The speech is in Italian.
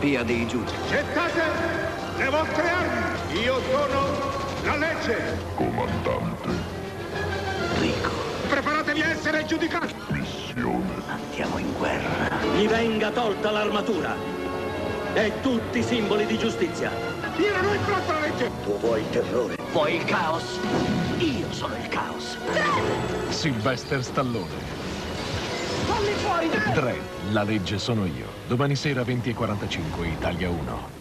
spia dei giudici. Gettate le vostre armi! Io sono la legge! Comandante, Rico, Preparatevi a essere giudicati! missione. andiamo in guerra. Gli venga tolta l'armatura e tutti i simboli di giustizia. Io non ho infranto la legge! Tu vuoi il terrore? Vuoi il caos? Io sono il caos. Sylvester Stallone. Fammi fuori! Dredd, la legge sono io. Domani sera 20.45, Italia 1.